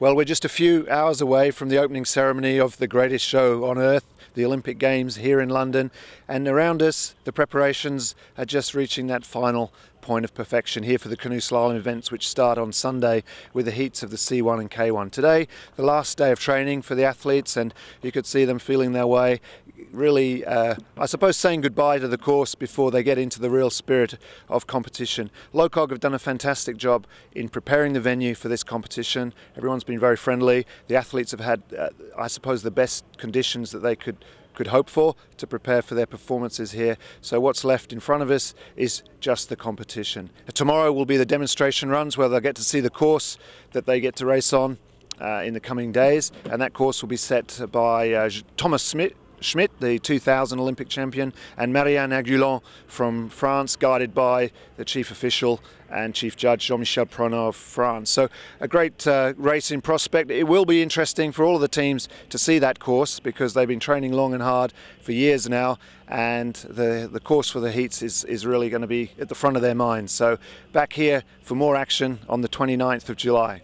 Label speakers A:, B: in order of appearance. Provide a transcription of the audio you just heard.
A: Well, we're just a few hours away from the opening ceremony of the greatest show on earth, the Olympic Games here in London. And around us, the preparations are just reaching that final point of perfection here for the canoe slalom events, which start on Sunday with the heats of the C1 and K1. Today, the last day of training for the athletes, and you could see them feeling their way really, uh, I suppose, saying goodbye to the course before they get into the real spirit of competition. LOCOG have done a fantastic job in preparing the venue for this competition. Everyone's been very friendly. The athletes have had, uh, I suppose, the best conditions that they could could hope for to prepare for their performances here. So what's left in front of us is just the competition. Tomorrow will be the demonstration runs where they'll get to see the course that they get to race on uh, in the coming days, and that course will be set by uh, Thomas Schmidt, Schmidt, the 2000 Olympic champion, and Marianne Agulhon from France, guided by the chief official and chief judge Jean-Michel Pronot of France. So a great uh, racing prospect. It will be interesting for all of the teams to see that course because they've been training long and hard for years now and the, the course for the heats is, is really going to be at the front of their minds. So back here for more action on the 29th of July.